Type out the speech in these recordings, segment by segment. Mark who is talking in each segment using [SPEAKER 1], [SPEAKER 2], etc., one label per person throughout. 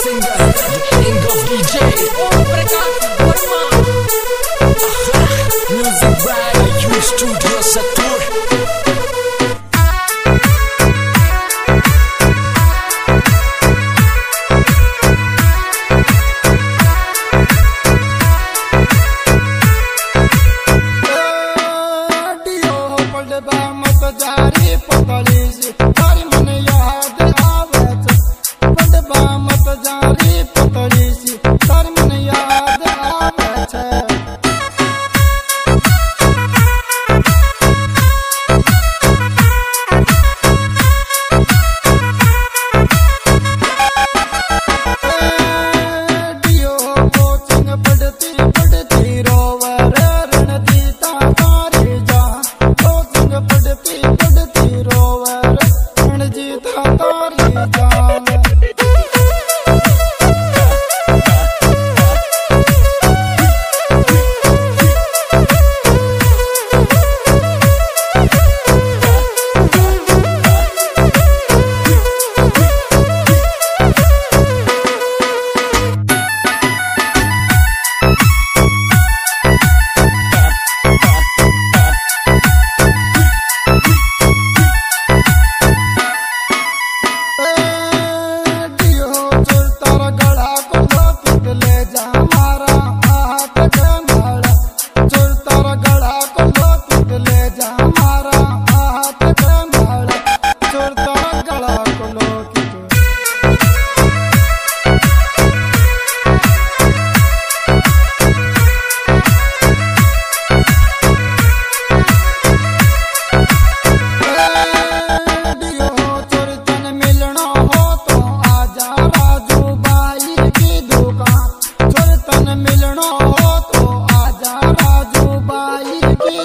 [SPEAKER 1] Singer, the king of DJ. Music right, you studio Saturn.
[SPEAKER 2] Torrijana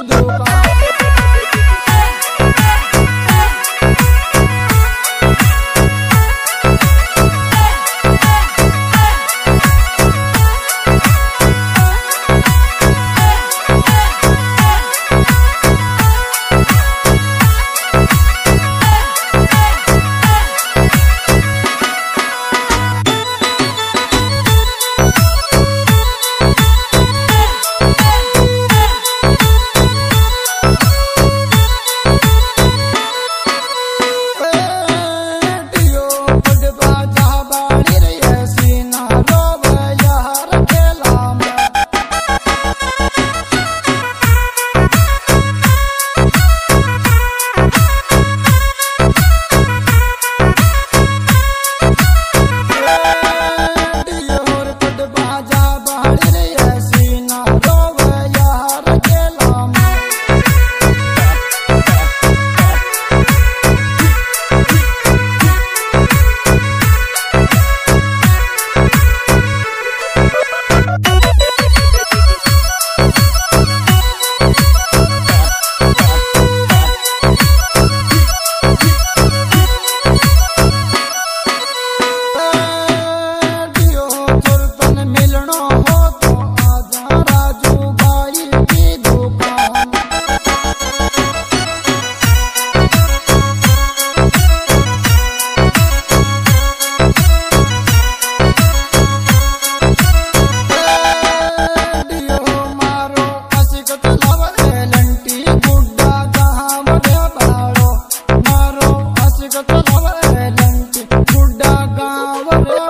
[SPEAKER 2] do Oh.